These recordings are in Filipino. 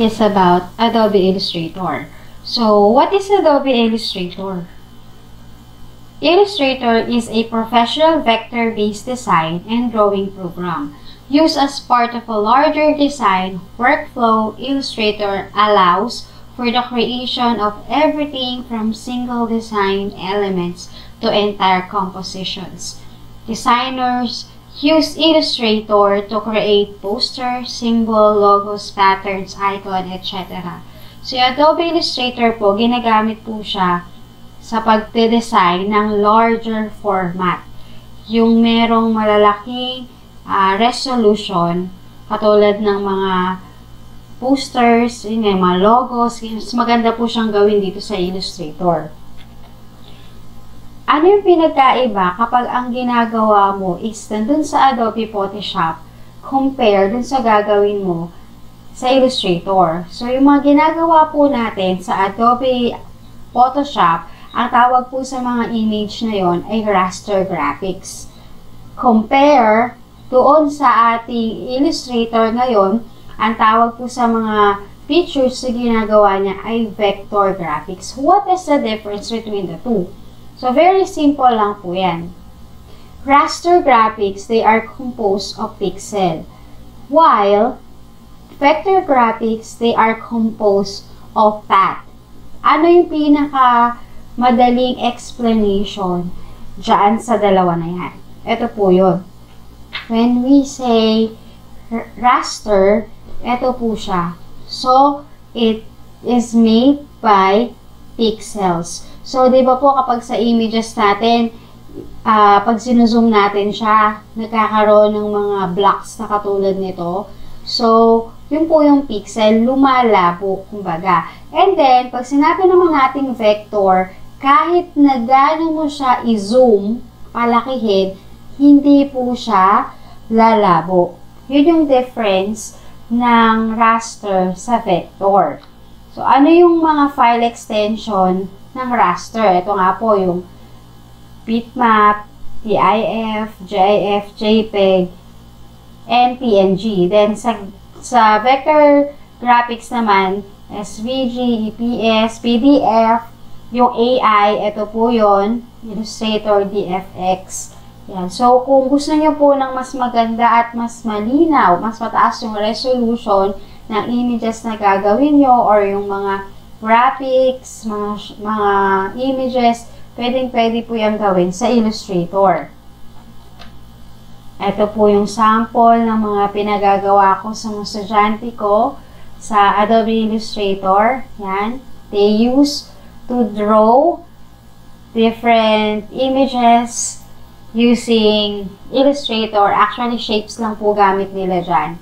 is about Adobe Illustrator. So, what is Adobe Illustrator? Illustrator is a professional vector-based design and drawing program. Used as part of a larger design workflow, Illustrator allows for the creation of everything from single design elements to entire compositions. Designers use Illustrator to create poster, symbol, logos, patterns, icon, etc. So, Adobe Illustrator po, ginagamit po siya sa pagde-design ng larger format. Yung merong malalaking uh, resolution, katulad ng mga posters, yun mga logos, maganda po siyang gawin dito sa Illustrator. Ano yung pinagkaiba kapag ang ginagawa mo is nandun sa Adobe Photoshop compare dun sa gagawin mo sa Illustrator. So, yung mga ginagawa po natin sa Adobe Photoshop, ang tawag po sa mga image na yon ay raster graphics. Compare doon sa ating Illustrator ngayon, ang tawag po sa mga pictures na ginagawa niya ay vector graphics. What is the difference between the two? So, very simple lang po yan. Raster graphics, they are composed of pixel. While vector graphics, they are composed of path. Ano yung pinaka madaling explanation dyan sa dalawa na yan? Ito po yun. When we say raster, ito po siya. So, it is made by pixels. So, di ba po kapag sa images natin, uh, pag sinuzoom natin siya, nagkakaroon ng mga blocks na katulad nito. So, yun po yung pixel, lumalabo, kumbaga. And then, pag sinabi naman nating vector, kahit na gano'n mo siya i-zoom, palakihin, hindi po siya lalabo. Yun yung difference ng raster sa vector. So, ano yung mga file extension ng raster. Ito nga po yung bitmap, TIF, GIF, JPEG, and PNG. Then sa, sa vector graphics naman, SVG, EPS, PDF, yung AI, ito po yon Illustrator, DFX. Yan. So, kung gusto niyo po ng mas maganda at mas malinaw, mas mataas yung resolution ng images na gagawin nyo or yung mga graphics, mga, mga images, pwedeng-pwede po yung gawin sa Illustrator. Ito po yung sample ng mga pinagagawa ko sa mga estudyante ko sa Adobe Illustrator. Yan. They use to draw different images using Illustrator. Actually, shapes lang po gamit nila dyan.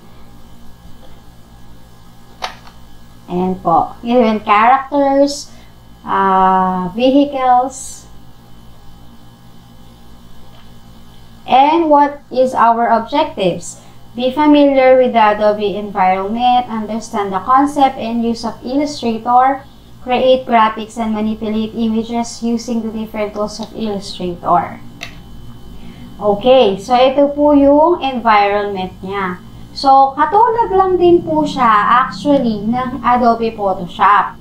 Ayan po. Even characters, uh, vehicles, and what is our objectives? Be familiar with the Adobe environment, understand the concept and use of Illustrator, create graphics and manipulate images using the different tools of Illustrator. Okay, so ito po yung environment niya. So, katulad lang din po siya actually ng Adobe Photoshop.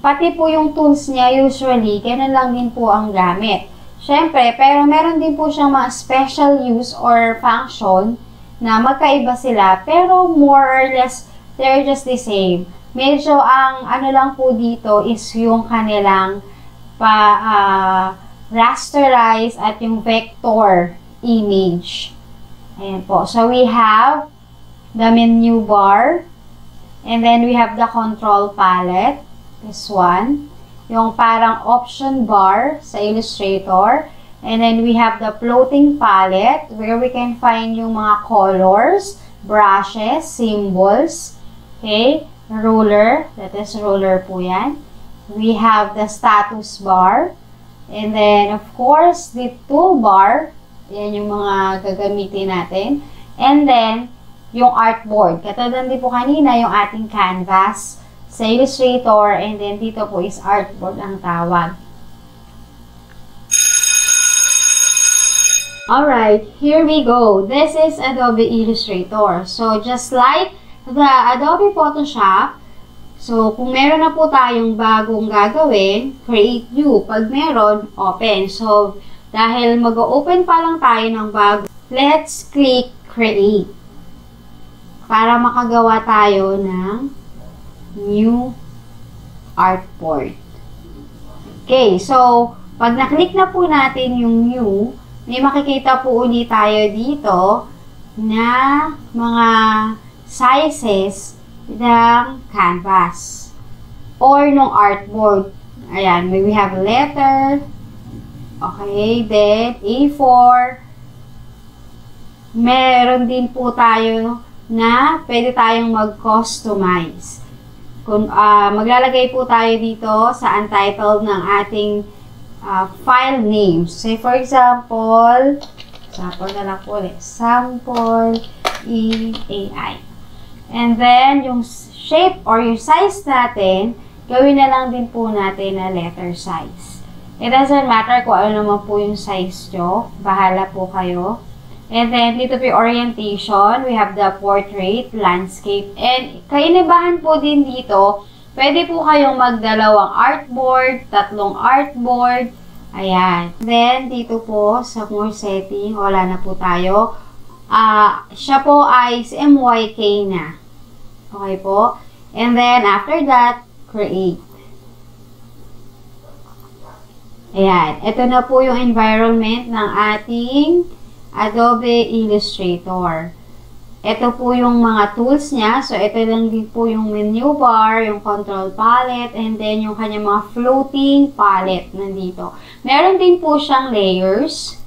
Pati po yung tools niya usually, ganun lang din po ang gamit. Siyempre, pero meron din po siyang mga special use or function na magkaiba sila, pero more or less, they're just the same. Medyo ang ano lang po dito is yung kanilang pa uh, rasterize at yung vector image. Ayan po. So, we have the menu bar. And then we have the control palette. This one. Yung parang option bar sa Illustrator. And then we have the floating palette where we can find yung mga colors, brushes, symbols. Okay? Ruler. That is ruler po yan. We have the status bar. And then, of course, the toolbar. Yan yung mga gagamitin natin. And then, yung artboard. Katulad din po kanina, yung ating canvas sa Illustrator, and then dito po is artboard ang tawag. Alright, here we go. This is Adobe Illustrator. So, just like the Adobe Photoshop, So, kung meron na po tayong bagong gagawin, create new. Pag meron, open. So, dahil mag-open pa lang tayo ng bago, let's click create. Para makagawa tayo ng new artboard. Okay, so, pag na-click na po natin yung new, may makikita po ulit tayo dito na mga sizes ng canvas or nung artboard. Ayan, we have letter, okay, then A4, meron din po tayo na pwede tayong mag-customize. Kung uh, maglalagay po tayo dito sa untitled ng ating uh, file names. Say for example, sample na lang po ulit, sample EAI. And then, yung shape or yung size natin, gawin na lang din po natin na letter size. It doesn't matter kung ano naman po yung size nyo. Bahala po kayo. And then, dito po orientation. We have the portrait, landscape. And kainibahan po din dito, pwede po kayong magdalawang artboard, tatlong artboard. Ayan. Then, dito po sa more setting, wala na po tayo. Uh, siya po ay MYK na. Okay po? And then, after that, create. Ayan. Ito na po yung environment ng ating Adobe Illustrator. Ito po yung mga tools niya. So, ito lang din po yung menu bar, yung control palette, and then yung kanyang mga floating palette nandito. Meron din po siyang layers.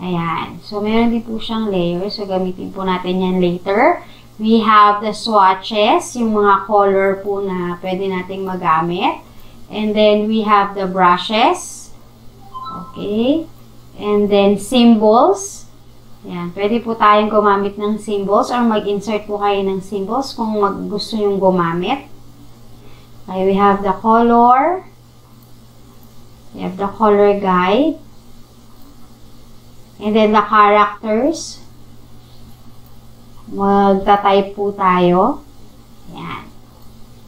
Ayan. So, meron din po siyang layers. So, gamitin po natin yan later. We have the swatches, yung mga color po na pwede nating magamit. And then, we have the brushes. Okay. And then, symbols. Yan. Pwede po tayong gumamit ng symbols or mag-insert po kayo ng symbols kung mag gusto nyong gumamit. Okay, we have the color. We have the color guide. And then the characters. Magta-type po tayo. Yan.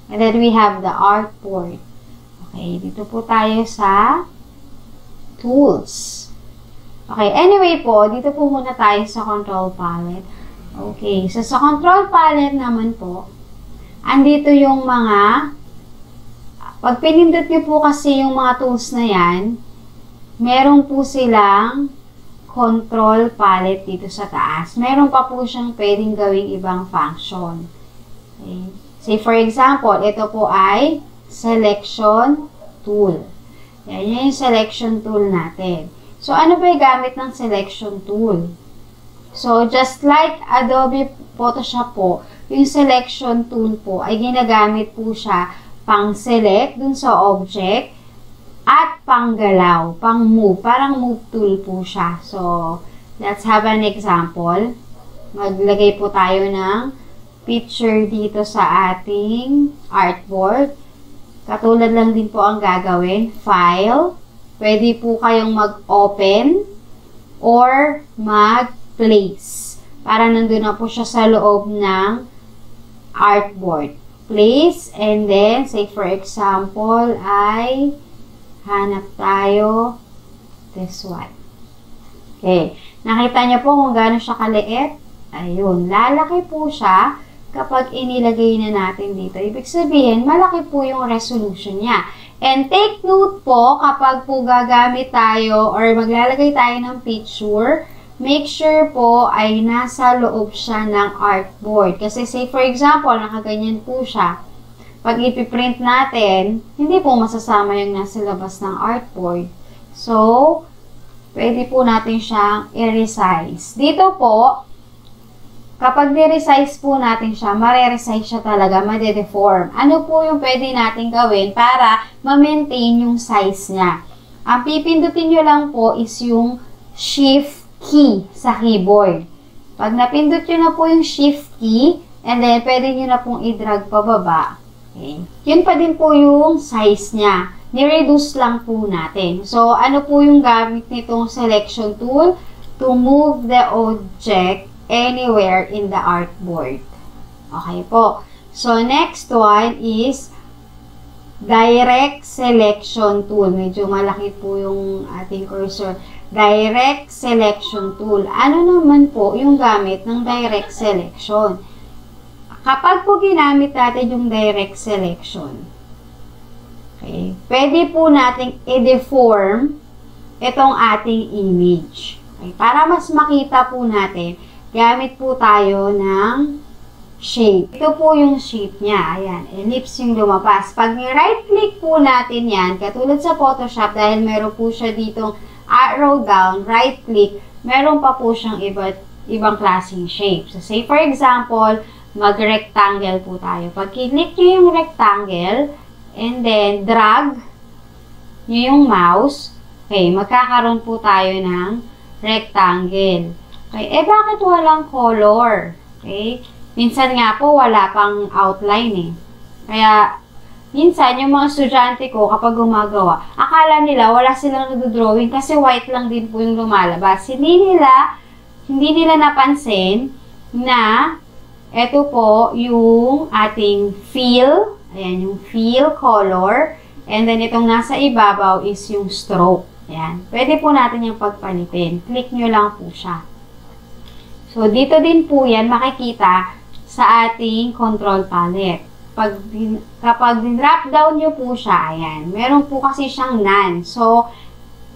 And then we have the artboard. Okay, dito po tayo sa tools. Okay, anyway po, dito po muna tayo sa control palette. Okay, so sa control palette naman po, andito yung mga, pag pinindot nyo po kasi yung mga tools na yan, meron po silang control palette dito sa taas. Meron pa po siyang pwedeng gawing ibang function. Okay. Say for example, ito po ay selection tool. Yan, yung selection tool natin. So, ano ba yung gamit ng selection tool? So, just like Adobe Photoshop po, yung selection tool po ay ginagamit po siya pang select dun sa object at pang galaw, pang move. Parang move tool po siya. So, let's have an example. Maglagay po tayo ng picture dito sa ating artboard. Katulad lang din po ang gagawin. File, Pwede po kayong mag-open or mag-place. Para nandun na po siya sa loob ng artboard. Place and then, say for example, ay hanap tayo this one. Okay. Nakita niyo po kung gaano siya kaliit? Ayun. Lalaki po siya kapag inilagay na natin dito. Ibig sabihin, malaki po yung resolution niya. And take note po, kapag po gagamit tayo or maglalagay tayo ng picture, make sure po ay nasa loob siya ng artboard. Kasi say for example, nakaganyan po siya. Pag ipiprint natin, hindi po masasama yung nasa labas ng artboard. So, pwede po natin siyang i-resize. Dito po, Kapag ni-resize po natin siya, mare-resize siya talaga, made-deform. Ano po yung pwede natin gawin para ma-maintain yung size niya? Ang pipindutin nyo lang po is yung shift key sa keyboard. Pag napindot nyo na po yung shift key, and then pwede nyo na pong i-drag pababa. Okay. Yun pa din po yung size niya. Ni-reduce lang po natin. So, ano po yung gamit nitong selection tool? To move the object anywhere in the artboard. Okay po. So, next one is direct selection tool. Medyo malaki po yung ating cursor. Direct selection tool. Ano naman po yung gamit ng direct selection? Kapag po ginamit natin yung direct selection, okay, pwede po nating i-deform itong ating image. Okay, para mas makita po natin, gamit po tayo ng shape. Ito po yung shape niya. Ayan, ellipse yung lumabas. Pag right click po natin yan, katulad sa Photoshop, dahil meron po siya ditong arrow down, right click, meron pa po siyang iba, ibang klaseng shape. So, say for example, mag-rectangle po tayo. Pag click nyo yung rectangle, and then drag nyo yung mouse, okay, magkakaroon po tayo ng rectangle. Okay, eh bakit walang color? Okay, minsan nga po wala pang outline eh. Kaya, minsan yung mga estudyante ko kapag gumagawa, akala nila wala silang nagdo-drawing kasi white lang din po yung lumalabas. Hindi nila, hindi nila napansin na ito po yung ating fill. Ayan, yung fill color. And then, itong nasa ibabaw is yung stroke. Ayan. Pwede po natin yung pagpalitin. Click nyo lang po siya. So, dito din po yan makikita sa ating control palette. Pag, kapag drop down nyo po siya, ayan, meron po kasi siyang none. So,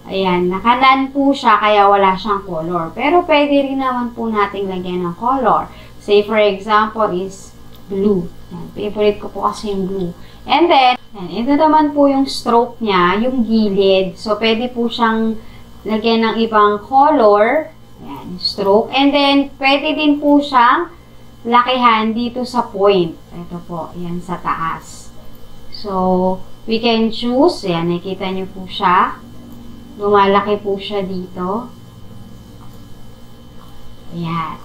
ayan, naka-none po siya, kaya wala siyang color. Pero pwede rin naman po nating lagyan ng color. Say, for example, is blue. Yan, favorite ko po kasi yung blue. And then, yan, ito naman po yung stroke niya, yung gilid. So, pwede po siyang lagyan ng ibang color. Yan, stroke. And then, pwede din po siyang lakihan dito sa point. Ito po, yan sa taas. So, we can choose. Yan, nakikita niyo po siya. Lumalaki po siya dito. Ayan.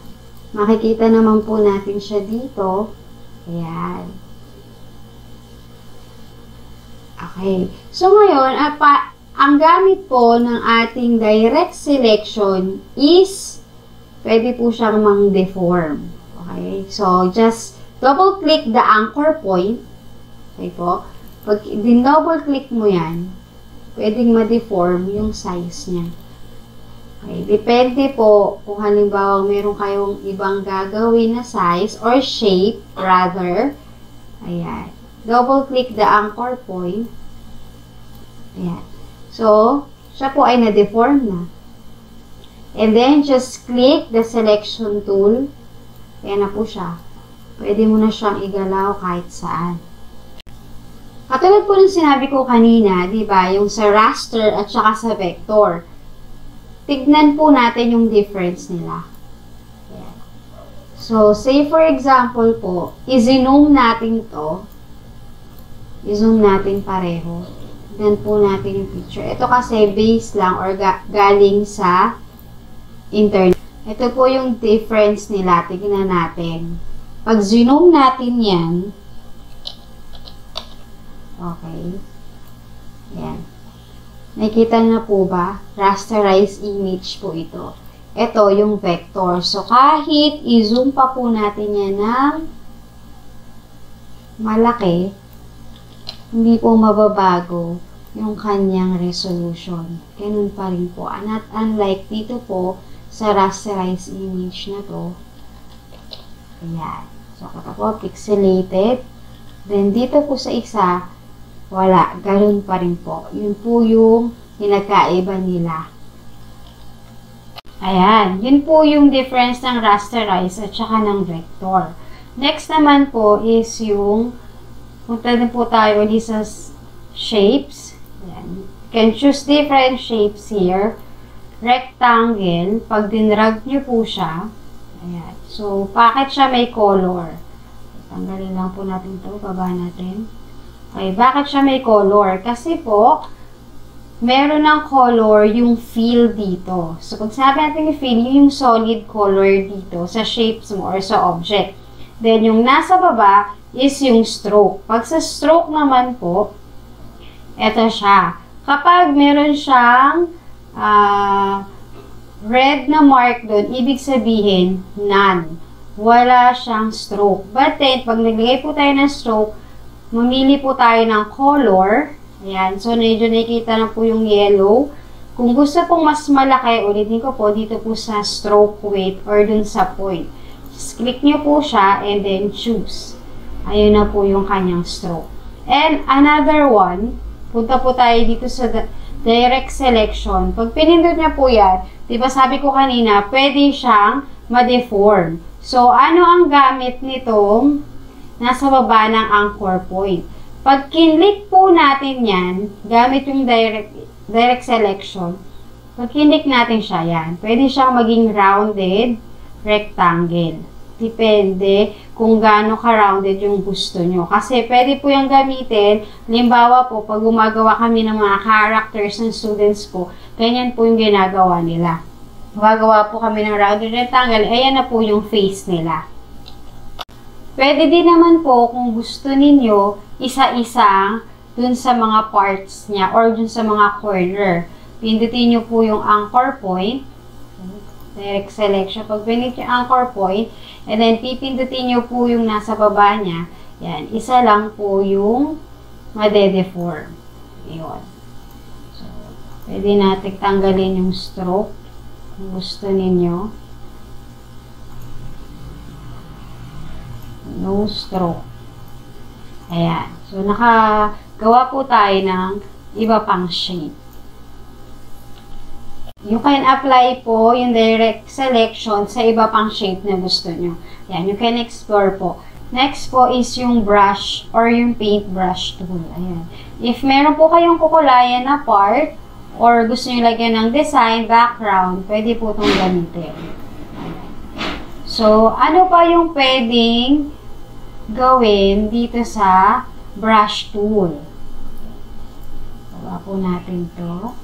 Makikita naman po natin siya dito. Ayan. Okay. So, ngayon, apa, ang gamit po ng ating direct selection is pwede po siyang mang-deform. Okay? So, just double-click the anchor point. Okay po? Pag din-double-click mo yan, pwedeng ma-deform yung size niya. Okay, depende po kung halimbawa meron kayong ibang gagawin na size or shape rather. Ayan. Double click the anchor point. Ayan. So, siya po ay na-deform na. And then, just click the selection tool. Ayan na po siya. Pwede mo na siyang igalaw kahit saan. Katulad po ng sinabi ko kanina, di ba, yung sa raster at saka sa vector tignan po natin yung difference nila. Ayan. So, say for example po, i-zoom natin to. I-zoom natin pareho. Tignan po natin yung picture. Ito kasi base lang or ga galing sa internet. Ito po yung difference nila. Tignan natin. Pag zoom natin yan, okay, yan. Nakikita na po ba? Rasterized image po ito. Ito yung vector. So, kahit i-zoom pa po natin yan ng malaki, hindi po mababago yung kanyang resolution. Ganun pa rin po. Not unlike dito po sa rasterized image na to. Ayan. So, kata po, pixelated. Then, dito po sa isa, wala. Ganun pa rin po. Yun po yung pinagkaiba nila. Ayan. Yun po yung difference ng rasterized at saka ng vector. Next naman po is yung punta din po tayo ulit sa shapes. Ayan. You can choose different shapes here. Rectangle. Pag dinrag nyo po siya, ayan. So, bakit siya may color? Tanggalin lang po natin to Baba natin. Okay, bakit siya may color? Kasi po, meron ng color yung feel dito. So, pag sabi natin yung feel, yung solid color dito sa shapes mo or sa object. Then, yung nasa baba is yung stroke. Pag sa stroke naman po, eto siya. Kapag meron siyang uh, red na mark doon, ibig sabihin, none. wala siyang stroke. But then, pag naglagay po tayo ng stroke, mamili po tayo ng color. Ayan. So, medyo nakikita na po yung yellow. Kung gusto pong mas malaki, ulitin ko po dito po sa stroke weight or dun sa point. Just click nyo po siya and then choose. Ayun na po yung kanyang stroke. And another one, punta po tayo dito sa direct selection. Pag pinindot niya po yan, di ba sabi ko kanina, pwede siyang ma-deform. So, ano ang gamit nitong nasa baba ng anchor point? Pag kinlik po natin yan, gamit yung direct, direct selection, pag kinlik natin siya yan, pwede siyang maging rounded rectangle. Depende kung gaano ka-rounded yung gusto nyo. Kasi pwede po yung gamitin, limbawa po, pag gumagawa kami ng mga characters ng students ko, ganyan po yung ginagawa nila. Gagawa po kami ng rounded rectangle, ayan na po yung face nila. Pwede din naman po kung gusto ninyo, isa-isa dun sa mga parts niya or dun sa mga corner. Pindutin nyo po yung anchor point, direct selection. Pag pinit yung anchor point, and then pipindutin nyo po yung nasa baba niya, yan, isa lang po yung madedeform. Yun. So, pwede natin tanggalin yung stroke kung gusto ninyo. No stroke. Ayan. So, nakagawa po tayo ng iba pang shape. You can apply po yung direct selection sa iba pang shape na gusto nyo. Ayan, you can explore po. Next po is yung brush or yung paint brush tool. Ayan. If meron po kayong kukulayan na part, or gusto nyo lagyan ng design, background, pwede po itong gamitin. So, ano pa yung pwedeng gawin dito sa brush tool? Gawa po natin to.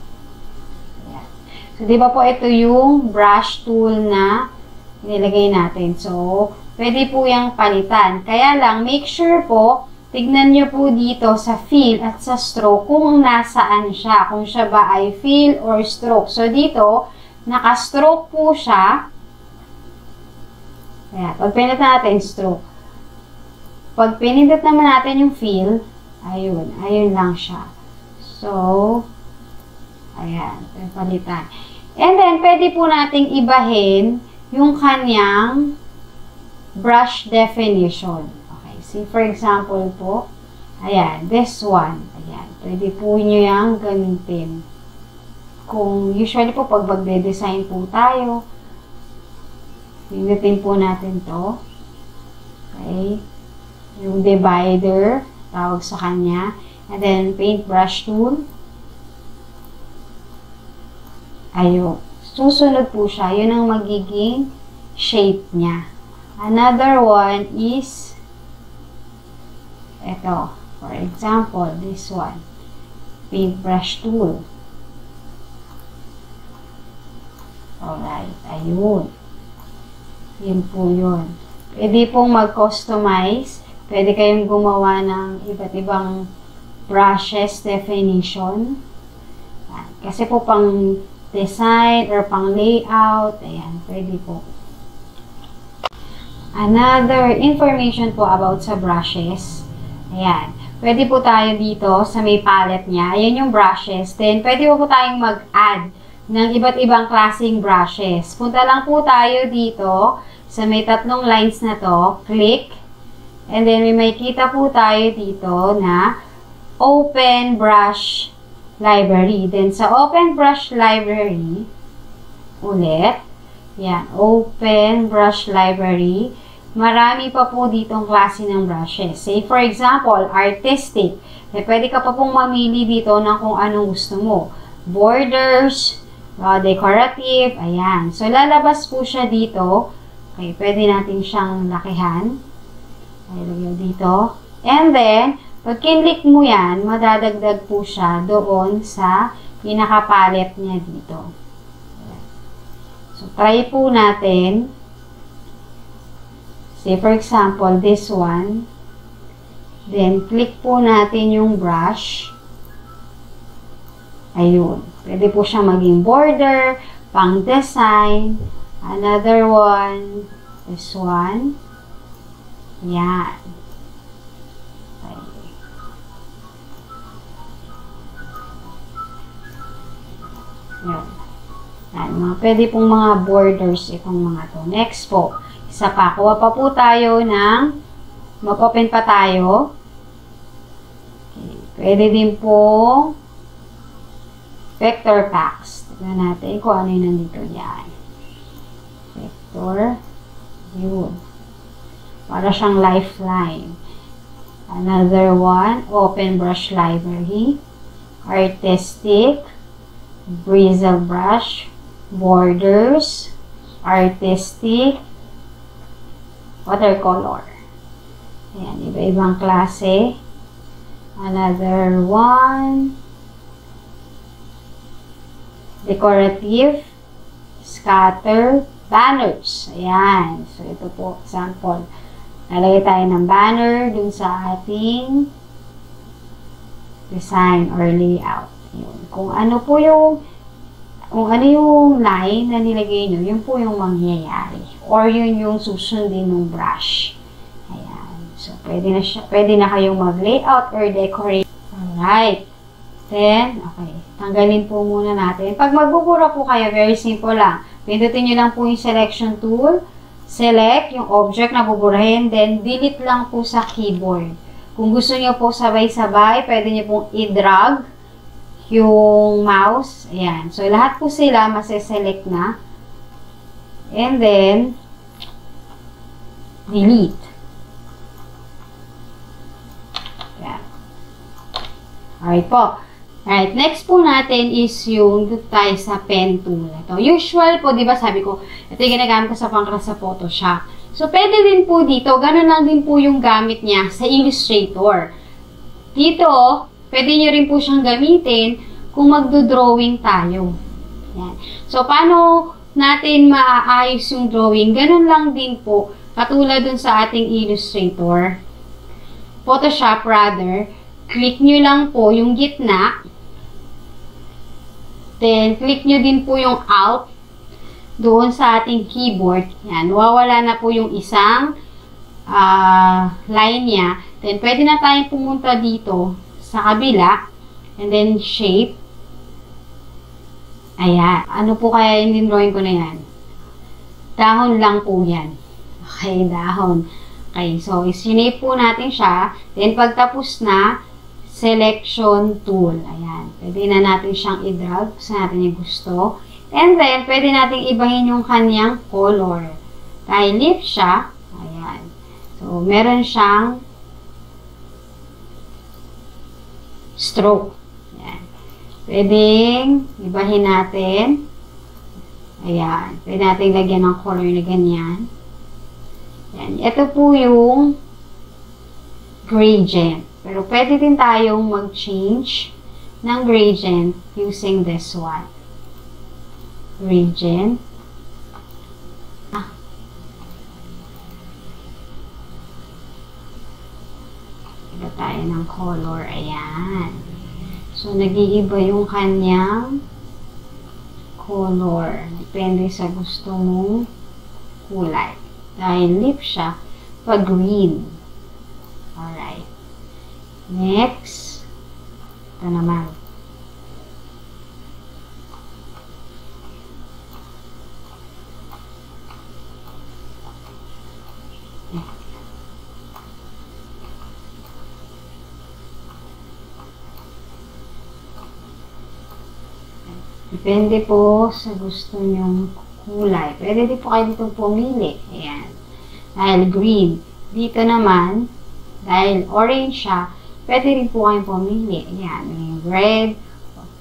So, di ba po ito yung brush tool na nilagay natin. So, pwede po yung palitan. Kaya lang, make sure po Tignan nyo po dito sa fill at sa stroke kung nasaan siya. Kung siya ba ay fill or stroke. So, dito, naka-stroke po siya. Ayan, pag pinindot natin stroke. Pag pinindot naman natin yung fill, ayun, ayun lang siya. So, ayan, palitan. And then, pwede po nating ibahin yung kanyang brush definition. See, for example po, ayan, this one, ayan, pwede po nyo yung gamitin. Kung usually po, pag magde-design po tayo, Pindutin po natin to. Okay. Yung divider, tawag sa kanya. And then, paintbrush tool. Ayun. Susunod po siya. Yun ang magiging shape niya. Another one is ito, for example, this one. Paintbrush tool. Alright, ayun. Yun po yun. Pwede pong mag-customize. Pwede kayong gumawa ng iba't ibang brushes definition. Kasi po pang design or pang layout, ayan, pwede po. Another information po about sa brushes Ayan. Pwede po tayo dito sa may palette niya. Ayan yung brushes. Then, pwede po, po tayong mag-add ng iba't ibang klaseng brushes. Punta lang po tayo dito sa may tatlong lines na to. Click. And then, may makita po tayo dito na Open Brush Library. Then, sa Open Brush Library, ulit, yan, Open Brush Library, marami pa po ditong klase ng brushes. Say, for example, artistic. Eh, pwede ka pa pong mamili dito ng kung anong gusto mo. Borders, uh, decorative, ayan. So, lalabas po siya dito. Okay, pwede natin siyang lakihan. Ilagay dito. And then, pag kinlik mo yan, madadagdag po siya doon sa pinakapalet niya dito. So, try po natin. Say, for example, this one. Then, click po natin yung brush. Ayun. Pwede po siya maging border, pang design, another one. This one. Yan. Yan. Yan. Mga, pwede pong mga borders itong mga to. Next po. Isa pa. Kuha pa po tayo ng mag-open pa tayo. Okay. Pwede din po vector packs. Tignan natin kung ano yung nandito. Yan. Vector. Yun. Para siyang lifeline. Another one, open brush library. Artistic. Bristle brush. Borders. Artistic. Watercolor. Ayan, iba-ibang klase. Another one. Decorative. Scatter banners. Ayan. So, ito po, example. Nalagay tayo ng banner dun sa ating design or layout. Kung ano po yung kung ano yung line na nilagay nyo, yun po yung mangyayari. Or yun yung susundin ng brush. Ayan. So, pwede na, siya, pwede na kayong mag-layout or decorate. Alright. Then, okay. Tanggalin po muna natin. Pag magbubura po kayo, very simple lang. Pindutin nyo lang po yung selection tool. Select yung object na buburahin. Then, delete lang po sa keyboard. Kung gusto nyo po sabay-sabay, pwede nyo pong i-drag yung mouse. Ayan. So, lahat po sila masiselect na. And then, delete. Ayan. Alright po. Alright, next po natin is yung dito tayo sa pen tool. Ito, usual po, di ba sabi ko, ito yung ginagamit ko sa pangkras sa Photoshop. So, pwede din po dito, ganun lang din po yung gamit niya sa Illustrator. Dito, pwede nyo rin po siyang gamitin kung magdo-drawing tayo. Yan. So, paano natin maaayos yung drawing? Ganun lang din po, katulad dun sa ating Illustrator. Photoshop rather, click nyo lang po yung gitna. Then, click nyo din po yung Alt doon sa ating keyboard. Yan, wawala na po yung isang uh, line niya. Then, pwede na tayong pumunta dito sa kabila. And then, shape. Ayan. Ano po kaya yung drawing ko na yan? Dahon lang po yan. Okay, dahon. Okay, so, isinape po natin siya. Then, pagtapos na, selection tool. Ayan. Pwede na natin siyang i-drag kung natin yung gusto. And then, pwede natin ibahin yung kanyang color. Dahil lift siya. Ayan. So, meron siyang stroke. Ayan. Pwedeng ibahin natin. Ayan. Pwede natin lagyan ng color na ganyan. Ayan. Ito po yung gradient. Pero pwede din tayong mag-change ng gradient using this one. Gradient. Tayo ng color. Ayan. So, nag-iiba yung kanyang color. Depende sa gusto mong kulay. Dahil lip siya, pag green. Alright. Next. Ito naman. Depende po sa gusto nyong kulay. Pwede din po kayo dito pumili. Ayan. Dahil green. Dito naman, dahil orange siya, pwede rin po kayong pumili. Ayan. Yung red.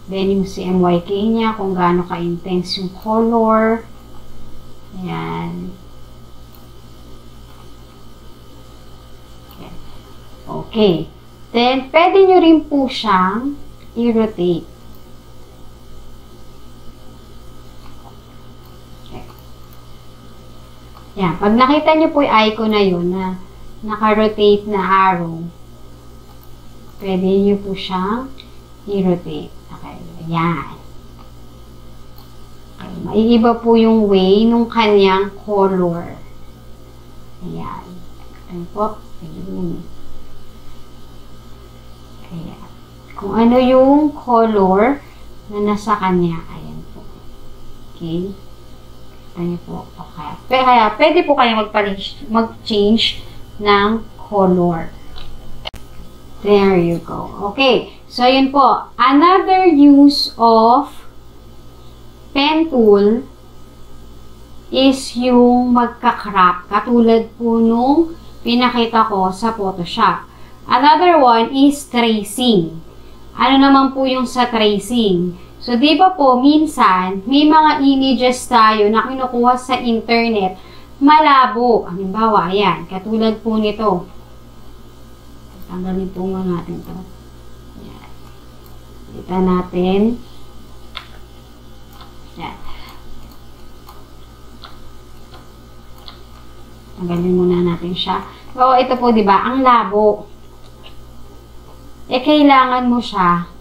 Then yung CMYK niya, kung gaano ka-intense yung color. Ayan. Okay. Then, pwede nyo rin po siyang i-rotate. Yan. Pag nakita nyo po yung icon na yun na naka-rotate na arrow, pwede nyo po siyang i-rotate. Okay. Yan. Okay. Maiiba po yung way nung kanyang color. Ayan. Ayan po. Ayan. Ayan. Kung ano yung color na nasa kanya. Ayan po. Okay. Niyo po. Okay. Kaya, pwede po kayo mag-change ng color. There you go. Okay. So, yun po. Another use of pen tool is yung magka-crop. Katulad po nung pinakita ko sa Photoshop. Another one is tracing. Ano naman po yung sa tracing? So, di ba po, minsan, may mga images tayo na kinukuha sa internet, malabo. Halimbawa, ayan, katulad po nito. Tanggalin po nga natin to. Ayan. Kita natin. Ayan. Tanggalin muna natin siya. So, ito po, di ba, ang labo. Eh, kailangan mo siya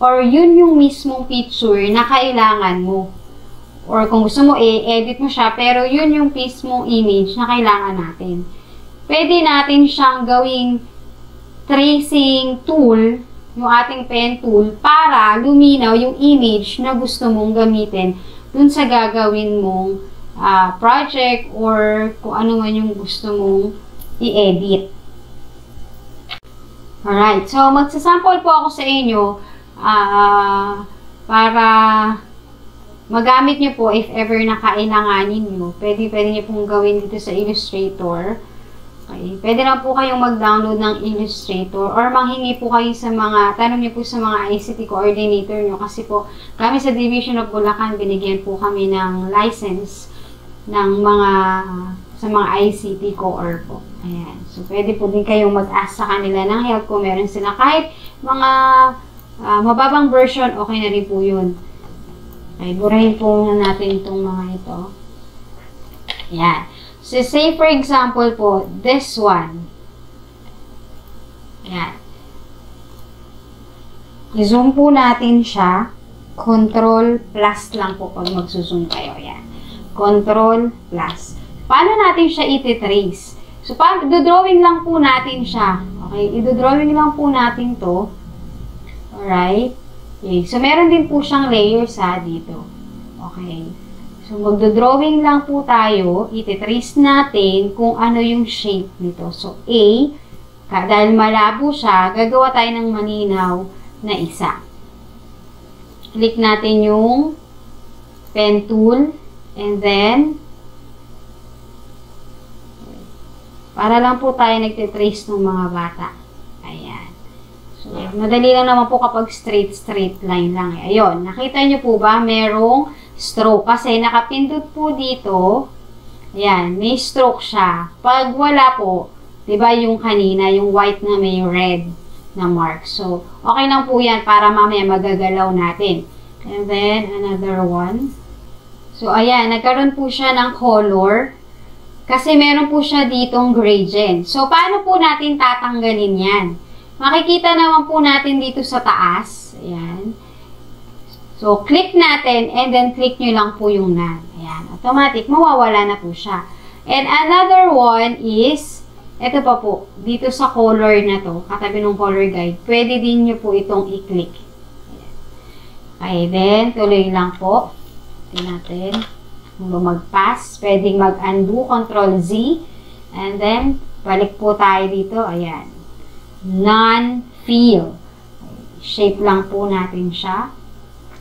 or yun yung mismong picture na kailangan mo. Or kung gusto mo, i-edit mo siya, pero yun yung mismong image na kailangan natin. Pwede natin siyang gawing tracing tool, yung ating pen tool, para luminaw yung image na gusto mong gamitin dun sa gagawin mong uh, project or kung ano man yung gusto mong i-edit. Alright, so magsasample po ako sa inyo uh, para magamit nyo po if ever na kailanganin nyo. Pwede, pwede nyo pong gawin dito sa Illustrator. Okay. Pwede na po kayong mag-download ng Illustrator or manghingi po kayo sa mga, tanong niyo po sa mga ICT coordinator nyo kasi po kami sa Division of Bulacan, binigyan po kami ng license ng mga sa mga ICT core po. Ayan. So, pwede po din kayong mag-ask sa kanila ng help kung meron sila. Kahit mga uh, mababang version, okay na rin po yun. Okay, burahin po natin itong mga ito. Yan. So, say for example po, this one. Yan. I-zoom po natin siya. Control plus lang po pag magsuzoom kayo. Yan. Control plus. Paano natin siya iti-trace? So, pa, do-drawing lang po natin siya. Okay, i-drawing lang po natin to. Alright? Okay. So, meron din po siyang layers ha dito. Okay. So, magdo-drawing lang po tayo. Ititrace natin kung ano yung shape nito. So, A, dahil malabo siya, gagawa tayo ng maninaw na isa. Click natin yung pen tool. And then, para lang po tayo nagtitrace ng mga bata. So, madali lang naman po kapag straight, straight line lang. Eh. Ayun, nakita nyo po ba, merong stroke. Kasi nakapindot po dito, ayan, may stroke siya. Pag wala po, di ba yung kanina, yung white na may red na mark. So, okay lang po yan para mamaya magagalaw natin. And then, another one. So, ayan, nagkaroon po siya ng color. Kasi meron po siya ditong gradient. So, paano po natin tatanggalin yan? Makikita naman po natin dito sa taas. Ayan. So, click natin and then click nyo lang po yung none. Ayan. Automatic, mawawala na po siya. And another one is, ito pa po, dito sa color na to, katabi ng color guide, pwede din nyo po itong i-click. Okay, then, tuloy lang po. Tingnan natin. Kung mag-pass, pwedeng mag-undo, control Z. And then, balik po tayo dito. Ayan non-fill. Shape lang po natin siya.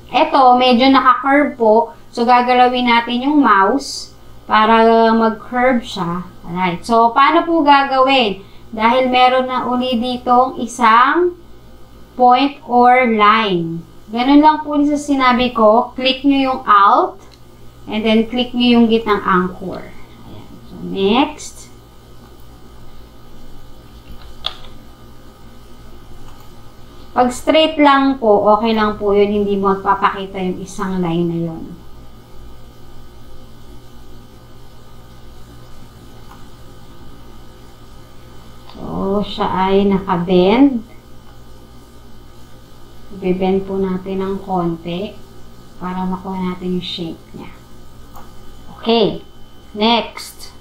Ito, medyo naka-curve po. So, gagalawin natin yung mouse para mag-curve siya. Alright. So, paano po gagawin? Dahil meron na uli ditong isang point or line. Ganun lang po sa sinabi ko. Click nyo yung Alt and then click nyo yung gitnang anchor. Ayan. So, next. Pag straight lang po, okay lang po yun. Hindi mo magpapakita yung isang line na yun. So, siya ay nakabend. Bibend po natin ng konti para makuha natin yung shape niya. Okay. Next.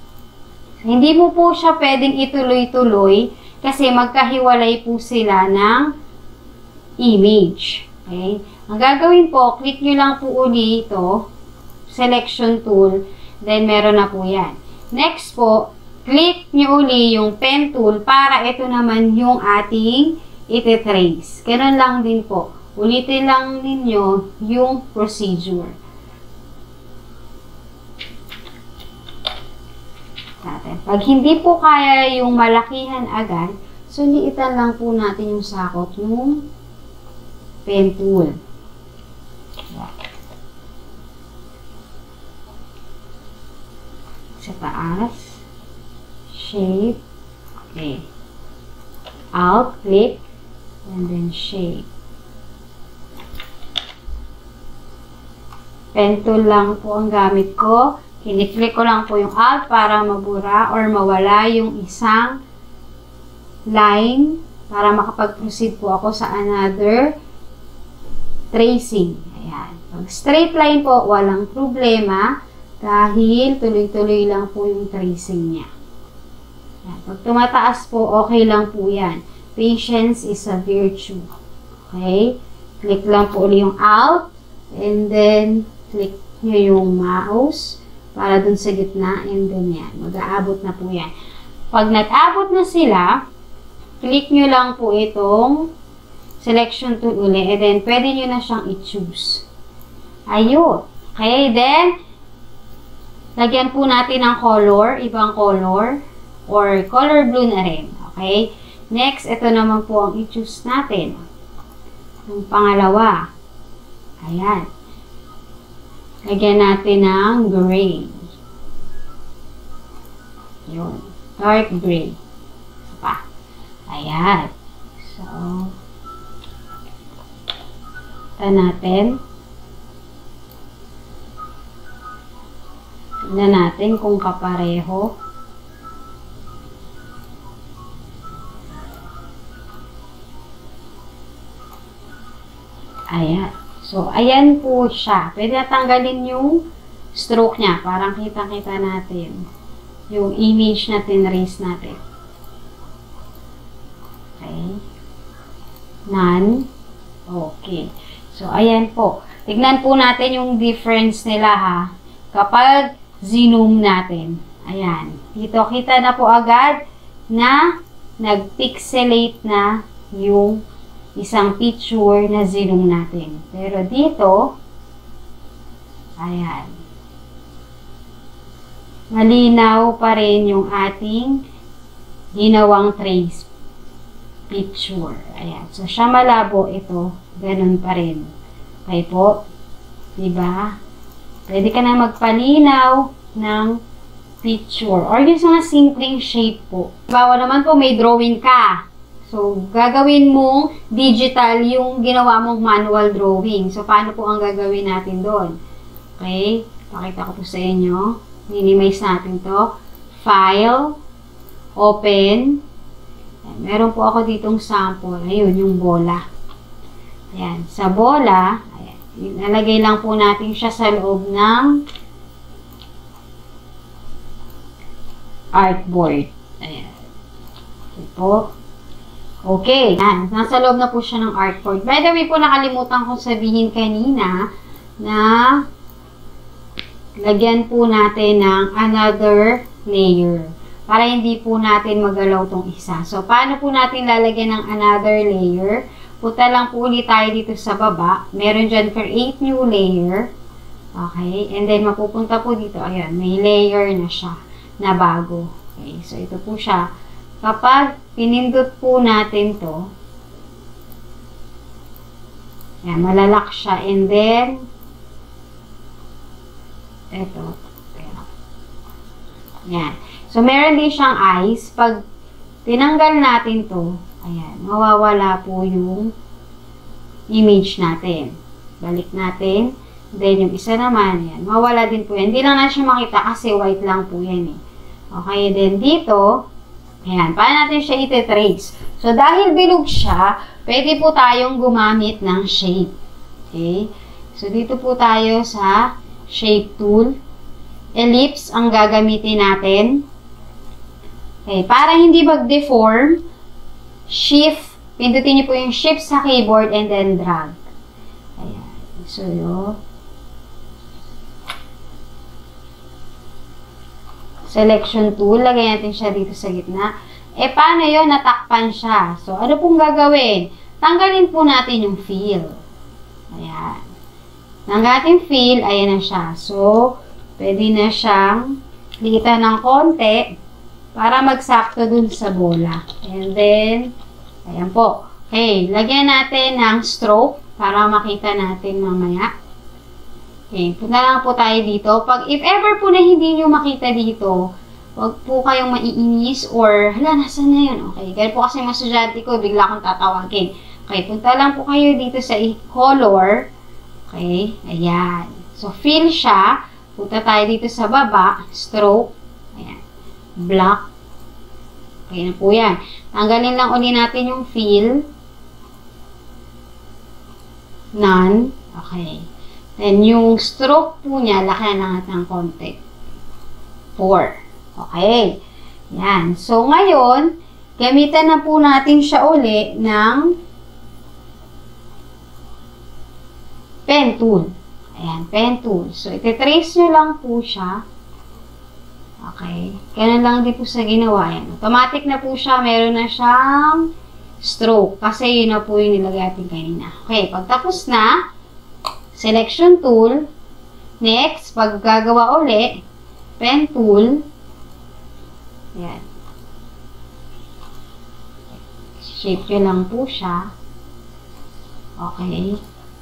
Hindi mo po siya pwedeng ituloy-tuloy kasi magkahiwalay po sila ng image. Okay? Ang gagawin po, click nyo lang po uli ito, selection tool, then meron na po yan. Next po, click nyo uli yung pen tool para ito naman yung ating ititrace. Ganun lang din po. Ulitin lang ninyo yung procedure. natin. Pag hindi po kaya yung malakihan agad, so liitan lang po natin yung sakot ng pen tool. Sa taas. Shape. Okay. Alt, click, and then shape. Pen tool lang po ang gamit ko. Kiniklik ko lang po yung alt para mabura or mawala yung isang line para makapag-proceed po ako sa another tracing. Ayan. Pag straight line po, walang problema dahil tuloy-tuloy lang po yung tracing niya. Ayan. Pag tumataas po, okay lang po yan. Patience is a virtue. Okay? Click lang po ulit yung alt and then click nyo yung mouse para dun sa gitna, and then yan. Mag-aabot na po yan. Pag nag-abot na sila, click nyo lang po itong selection tool uli, and then pwede nyo na siyang i-choose. Ayun. Okay, then, lagyan po natin ng color, ibang color, or color blue na rin. Okay? Next, ito naman po ang i-choose natin. Yung pangalawa. Ayan. Lagyan natin ng gray. Yun. Dark gray. Pa. Ayan. So, ito natin. Tignan natin kung kapareho. Ayan. So, ayan po siya. Pwede natanggalin yung stroke niya. Parang kita-kita natin yung image na tinrace natin. Okay. None. Okay. So, ayan po. Tignan po natin yung difference nila ha. Kapag zoom natin. Ayan. Dito kita na po agad na nag-pixelate na yung isang picture na zoom natin. Pero dito, ayan, malinaw pa rin yung ating ginawang trace picture. Ayan. So, siya malabo ito. Ganun pa rin. Okay po? Diba? Pwede ka na magpalinaw ng picture. Or yung mga simpleng shape po. Bawa naman po, may drawing ka. So, gagawin mong digital yung ginawa mong manual drawing. So, paano po ang gagawin natin doon? Okay? Pakita ko po sa inyo. Minimize natin to. File. Open. Meron po ako ditong sample. Ayun, yung bola. Ayan. Sa bola, ayan. Nalagay lang po natin siya sa loob ng artboard. Ayan. Ito po. Okay. Yan. Nasa loob na po siya ng artboard. By the way po, nakalimutan kong sabihin kanina na lagyan po natin ng another layer para hindi po natin magalaw tong isa. So, paano po natin lalagyan ng another layer? Punta lang po ulit tayo dito sa baba. Meron dyan create new layer. Okay. And then, mapupunta po dito. Ayan, may layer na siya na bago. Okay. So, ito po siya. Kapag pinindot po natin to, yan, malalak siya. And then, eto, yan. So, meron din siyang eyes. Pag tinanggal natin to, ayan, mawawala po yung image natin. Balik natin. Then, yung isa naman, yan, mawala din po yan. Hindi lang na siya makita kasi white lang po yan eh. Okay, then dito, Ayan, paano natin siya iti-trace? So, dahil bilog siya, pwede po tayong gumamit ng shape. Okay? So, dito po tayo sa shape tool. Ellipse ang gagamitin natin. Okay, para hindi mag-deform, shift, pindutin niyo po yung shift sa keyboard and then drag. Ayan. So, yun. Selection tool, lagay natin siya dito sa gitna. Eh, paano yun? Natakpan siya. So, ano pong gagawin? Tanggalin po natin yung fill. Ayan. Tanggalin fill, ayan na siya. So, pwede na siyang likitan ng konti para magsakto dun sa bola. And then, ayan po. Okay, lagyan natin ng stroke para makita natin mamaya. Okay, punta lang po tayo dito. Pag if ever po na hindi nyo makita dito, Huwag po kayong maiinis or, hala, nasa na yun? Okay, ganyan po kasi estudyante ko, bigla akong tatawagin. Okay, punta lang po kayo dito sa color. Okay, ayan. So, fill siya. Punta tayo dito sa baba, stroke. Black. Okay na po yan. Tanggalin lang uli natin yung fill. None. Okay. Then, yung stroke po niya, laki na natin ng konti. 4. Okay. Yan. So, ngayon, gamitan na po natin siya uli ng pen tool. Ayan, pen tool. So, ititrace nyo lang po siya. Okay. Ganun lang din po sa ginawa. Yan. Automatic na po siya. Meron na siyang stroke. Kasi yun na po yung nilagay natin kanina. Okay. Pagtapos na, selection tool. Next, pag gagawa uli, pen tool. Yan. Shape nyo lang po siya. Okay.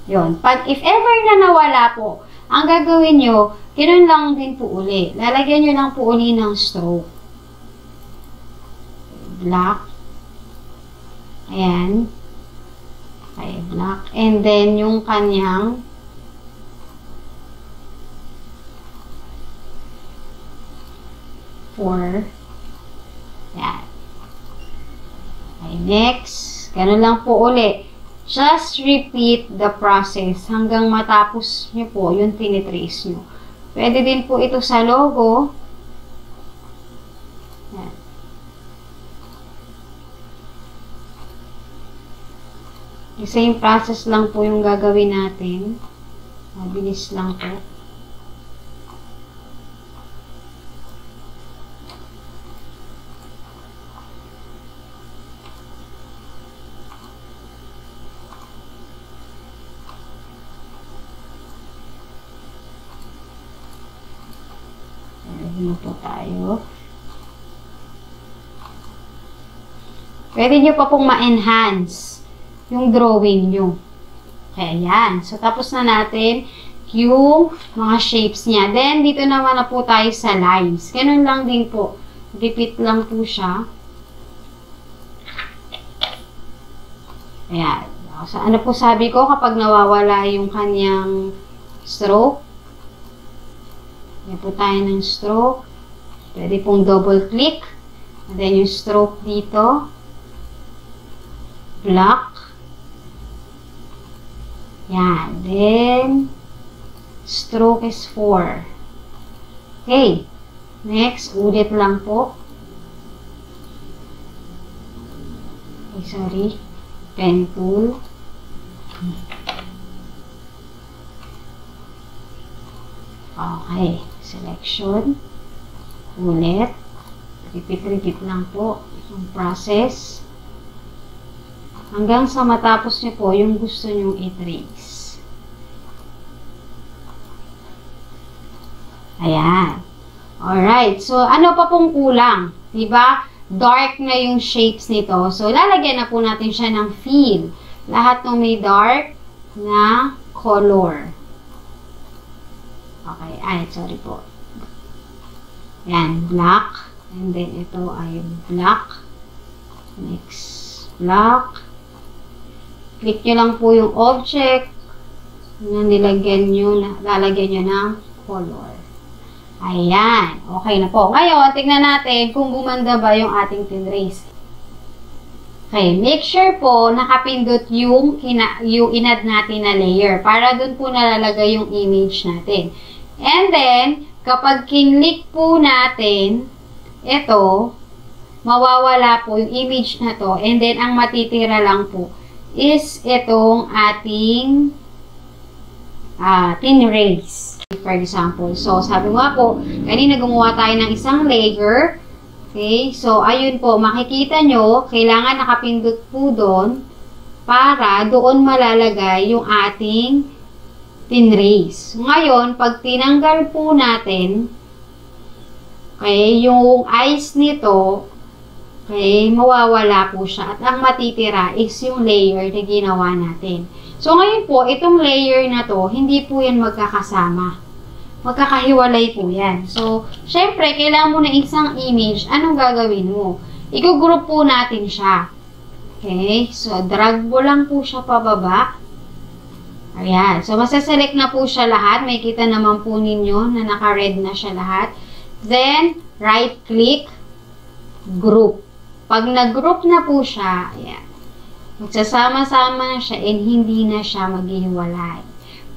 Yun. Pag if ever na nawala po, ang gagawin nyo, ganun lang din po uli. Lalagyan nyo lang po uli ng stroke. Black. Ayan. Okay, black. And then, yung kanyang four. Yan. Okay, next. Ganun lang po uli. Just repeat the process hanggang matapos nyo po yung tinitrace nyo. Pwede din po ito sa logo. Yan. The same process lang po yung gagawin natin. Mabilis lang po. Ano po tayo? Pwede nyo pa pong ma-enhance yung drawing nyo. Kaya yan. So, tapos na natin yung mga shapes niya. Then, dito naman na po tayo sa lines. Ganun lang din po. Repeat lang po siya. Ayan. So, ano po sabi ko kapag nawawala yung kanyang stroke? Yan po tayo ng stroke. Pwede pong double click. And then yung stroke dito. Black. Yan. Then, stroke is 4. Okay. Next, ulit lang po. Okay, sorry. Pen tool. Okay. Selection. Ulit. Repeat-repeat lang po yung process. Hanggang sa matapos niyo po yung gusto nyong i-trace. Ayan. Alright. So, ano pa pong kulang? Diba? Dark na yung shapes nito. So, lalagyan na po natin siya ng fill. Lahat ng may dark na color. Okay. Ay, sorry po. Yan. Black. And then, ito ay black. Next. Black. Click nyo lang po yung object na nilagyan nyo, na, lalagyan nyo ng color. Ayan. Okay na po. Ngayon, tignan natin kung gumanda ba yung ating tinrace. Okay, make sure po nakapindot yung, kina, yung inad natin na layer para dun po nalalagay yung image natin. And then, kapag kinlik po natin ito, mawawala po yung image na to and then ang matitira lang po is itong ating uh, thin rays. For example, so sabi mo po, kanina gumawa tayo ng isang layer. Okay, so ayun po, makikita nyo, kailangan nakapindot po doon para doon malalagay yung ating thin rays. Ngayon, pag tinanggal po natin, okay, yung eyes nito, okay, mawawala po siya. At ang matitira is yung layer na ginawa natin. So, ngayon po, itong layer na to, hindi po yan magkakasama. Magkakahiwalay po yan. So, syempre, kailangan mo na isang image, anong gagawin mo? Iko-group po natin siya. Okay? So, drag mo lang po siya pababa. Ayan. So, masaselect na po siya lahat. May kita naman po ninyo na naka-red na siya lahat. Then, right-click, group. Pag nag-group na po siya, ayan. Magsasama-sama na siya and hindi na siya maghihiwalay.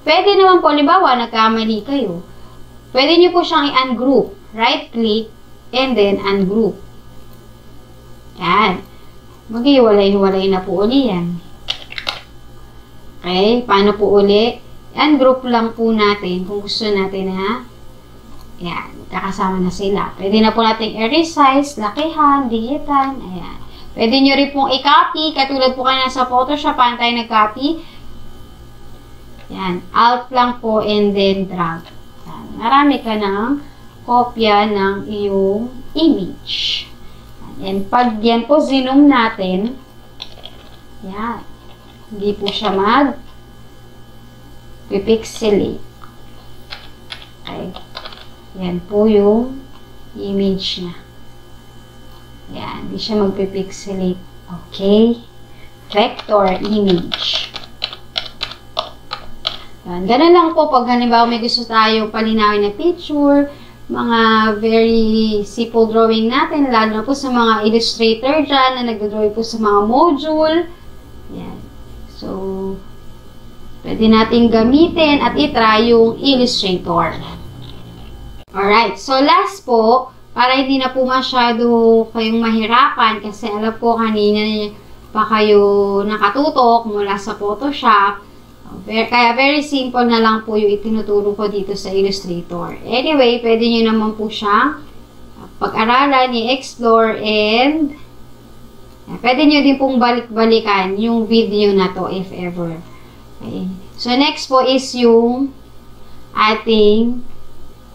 Pwede naman po, libawa, nagkamali kayo. Pwede nyo po siyang i-ungroup. Right-click and then ungroup. Yan. Maghihiwalay-hiwalay na po uli yan. Okay, paano po uli? Ungroup lang po natin kung gusto natin ha. Yan, kakasama na sila. Pwede na po natin i-resize, lakihan, digitan, ayan. Pwede nyo rin pong i-copy, katulad po kanina sa Photoshop, paano tayo nag-copy? Yan, alt lang po and then drag. Yan, marami ka ng kopya ng iyong image. And pag yan po zoom natin, yan, hindi po siya mag pipixelate. Okay. Yan po yung image niya. Yan, hindi siya magpipixelate. Okay. Vector image. Yan, ganun lang po pag halimbawa may gusto tayo palinawin na picture, mga very simple drawing natin, lalo na po sa mga illustrator dyan na nagdodrawing po sa mga module. Yan. So, pwede natin gamitin at itry yung Illustrator. Alright, so last po, para hindi na po masyado kayong mahirapan kasi alam po kanina pa kayo nakatutok mula sa Photoshop. Kaya very simple na lang po yung itinuturo ko dito sa Illustrator. Anyway, pwede nyo naman po siyang pag-aralan, i-explore, and pwede nyo din pong balik-balikan yung video na to if ever. Okay. So, next po is yung ating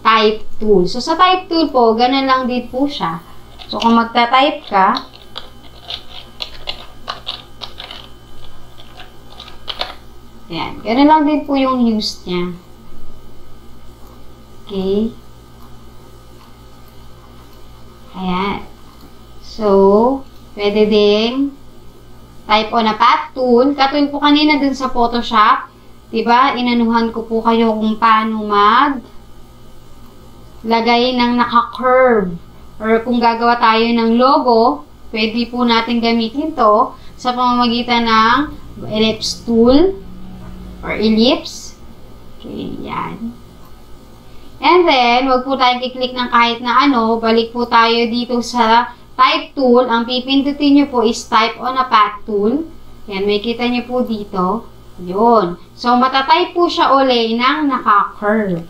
type tool. So, sa type tool po, ganun lang din po siya. So, kung magta-type ka, Ayan. Ganun lang din po yung use niya. Okay. Ayan. So, pwede din type on a path tool. Katulad po kanina dun sa Photoshop. Diba? Inanuhan ko po kayo kung paano mag lagay ng naka-curve. Or kung gagawa tayo ng logo, pwede po natin gamitin to sa pamamagitan ng ellipse tool or ellipse. Okay, yan. And then, wag po tayong kiklik ng kahit na ano. Balik po tayo dito sa type tool. Ang pipindutin nyo po is type on a path tool. Yan, may kita nyo po dito. Yun. So, matatype po siya uli ng naka-curve.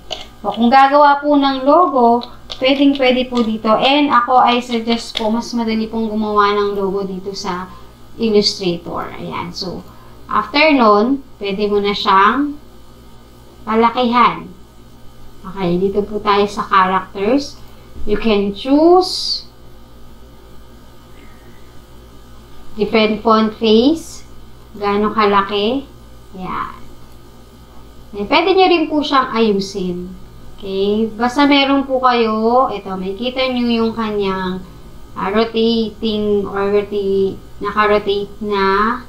So, kung gagawa po ng logo, pwedeng pwede po dito. And ako, I suggest po, mas madali pong gumawa ng logo dito sa Illustrator. Ayan. So, After nun, pwede mo na siyang palakihan. Okay, dito po tayo sa characters. You can choose different font face, gaano kalaki. Yan. And pwede nyo rin po siyang ayusin. Okay? Basta meron po kayo, ito, may kita nyo yung kanyang uh, rotating or roti, naka-rotate na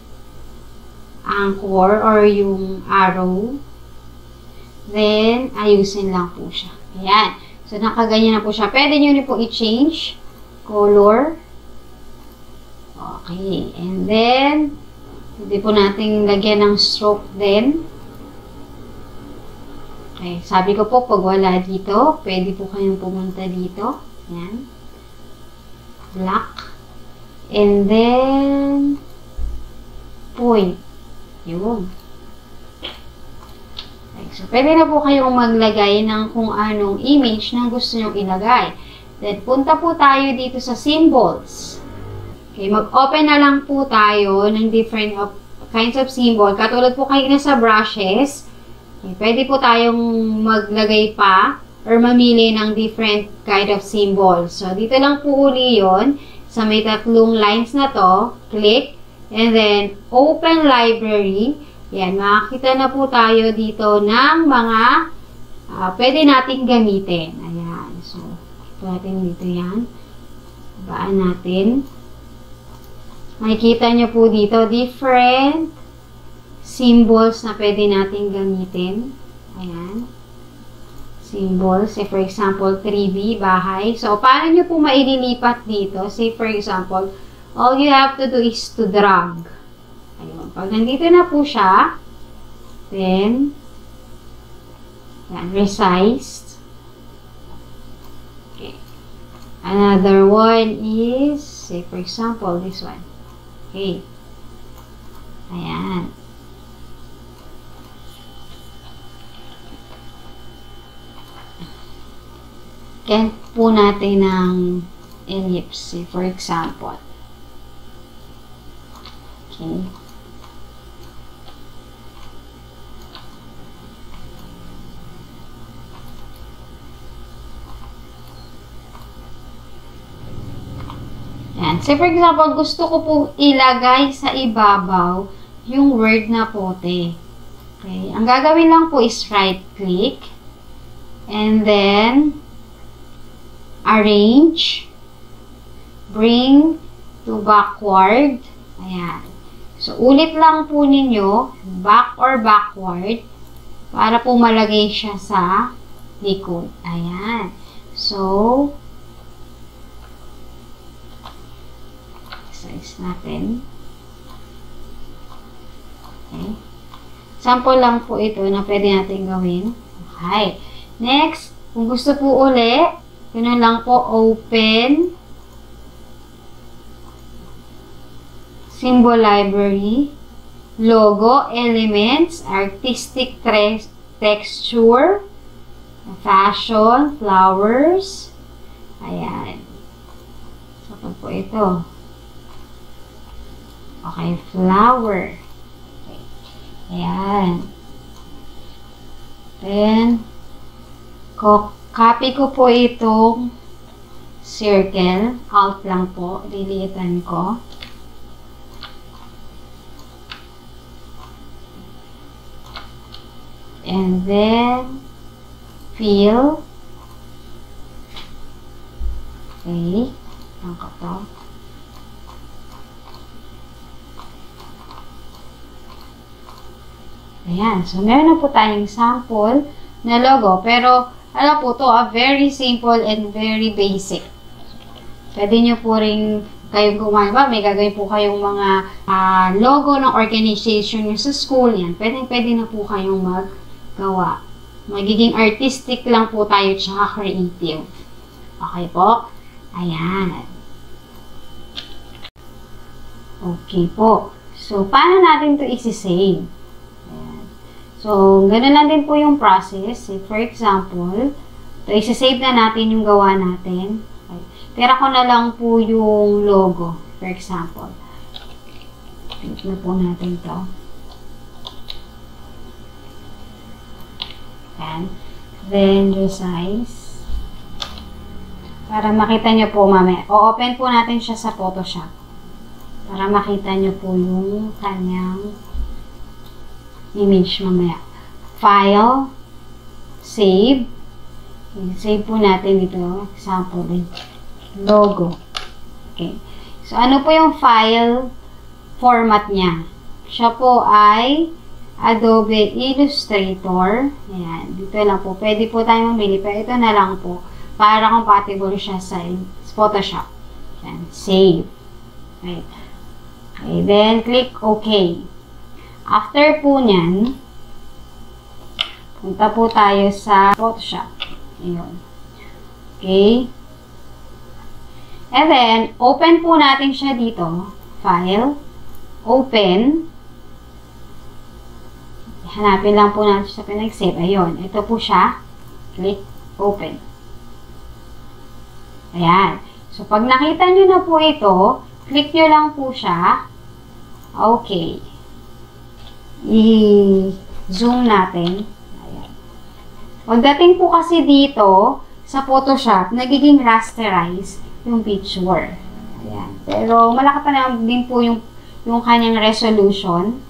anchor or yung arrow. Then, ayusin lang po siya. Ayan. So, nakaganyan na po siya. Pwede nyo rin po i-change color. Okay. And then, pwede po natin lagyan ng stroke din. Okay. Sabi ko po, pag wala dito, pwede po kayong pumunta dito. Ayan. Black. And then, point. Yun. Okay, so, pwede na po kayong maglagay ng kung anong image na gusto nyong ilagay. Then, punta po tayo dito sa symbols. Okay, mag-open na lang po tayo ng different of, kinds of symbol. Katulad po kayo na sa brushes. Pwede po tayong maglagay pa or mamili ng different kind of symbols. So, dito lang po uli yon sa may tatlong lines na to, click, and then open library. Yan, makakita na po tayo dito ng mga uh, pwede nating gamitin. Ayan, so, ito natin dito yan. Baan natin. Makikita nyo po dito, different symbols na pwede nating gamitin. Ayan symbols. Say, for example, 3B, bahay. So, paano nyo po maililipat dito? Say, for example, all you have to do is to drag. Ayun. Pag nandito na po siya, then, yan, resized. Okay. Another one is, say, for example, this one. Okay. Ayan. Kaya po natin ng ellipse, for example. Okay. Yan. So, for example, gusto ko po ilagay sa ibabaw yung word na pote. Okay. Ang gagawin lang po is right-click. And then, arrange, bring to backward. Ayan. So, ulit lang po ninyo, back or backward, para po malagay siya sa likod. Ayan. So, size natin. Okay. Sample lang po ito na pwede natin gawin. Okay. Next, kung gusto po ulit, yun lang po, open. Symbol library. Logo, elements, artistic texture, fashion, flowers. Ayan. So, po ito. Okay, flower. Ayan. Then, cock Copy ko po itong circle. Alt lang po. Liliitan ko. And then, fill. Okay. Ang ko to. Ayan. So, meron na po tayong sample na logo. Pero, ano po to, ah, very simple and very basic. Pwede nyo po rin kayong gumawa. May gagawin po kayong mga uh, logo ng organization nyo sa school. Yan. Pwede, pwede na po kayong maggawa. Magiging artistic lang po tayo tsaka creative. Okay po? Ayan. Okay po. So, paano natin to isi-save? So, ganun lang din po yung process. For example, ito, isa-save na natin yung gawa natin. Okay. Tira ko na lang po yung logo. For example. Print na po natin to. Yan. Then, resize. Para makita nyo po mamaya. O-open po natin siya sa Photoshop. Para makita nyo po yung kanyang image mamaya. File, save. Save po natin dito. Example. Logo. Okay. So, ano po yung file format niya? Siya po ay Adobe Illustrator. Ayan. Dito lang po. Pwede po tayo mamili. Pero ito na lang po. Para compatible siya sa Photoshop. Ayan. Save. Okay. Okay. Then, click OK. After po niyan, punta po tayo sa Photoshop. Ayun. Okay. And then, open po natin siya dito. File. Open. Hanapin lang po natin sa pinag-save. Ayun. Ito po siya. Click open. Ayan. So, pag nakita nyo na po ito, click nyo lang po siya. Okay. I-zoom natin. Ayan. Pagdating po kasi dito, sa Photoshop, nagiging rasterize yung picture. Ayan. Pero, malaki pa naman din po yung, yung kanyang resolution.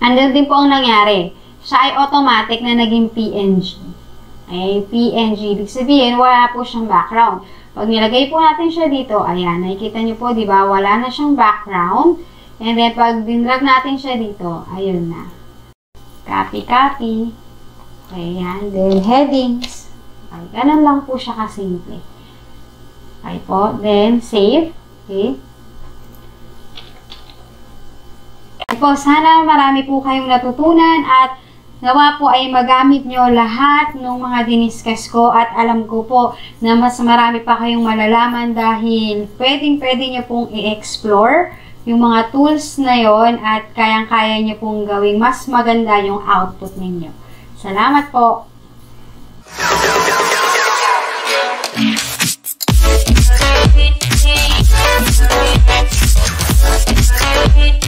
Andun din po ang nangyari. Siya ay automatic na naging PNG. Ay, PNG. Ibig sabihin, wala po siyang background. Pag nilagay po natin siya dito, ayan, nakikita niyo po, di ba, wala na siyang background. And then, pag dinrag natin siya dito, ayun na. Copy, copy. Ayan, then headings. Okay, ganun lang po siya kasimple. Okay po, then save. Okay. Okay po, sana marami po kayong natutunan at Nawa po ay magamit nyo lahat ng mga diniskas ko at alam ko po na mas marami pa kayong malalaman dahil pwedeng pwede nyo pong i-explore yung mga tools na yon at kayang-kaya nyo pong gawing mas maganda yung output ninyo. Salamat po! Thank.